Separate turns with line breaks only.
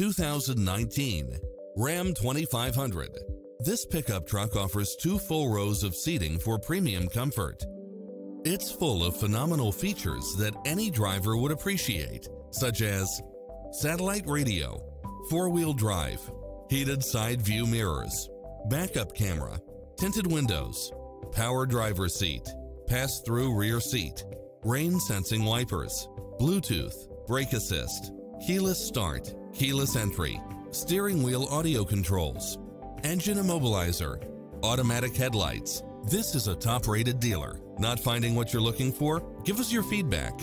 2019 Ram 2500. This pickup truck offers two full rows of seating for premium comfort. It's full of phenomenal features that any driver would appreciate, such as satellite radio, four-wheel drive, heated side view mirrors, backup camera, tinted windows, power driver seat, pass-through rear seat, rain sensing wipers, Bluetooth, brake assist, keyless start, keyless entry, steering wheel audio controls, engine immobilizer, automatic headlights. This is a top rated dealer. Not finding what you're looking for? Give us your feedback.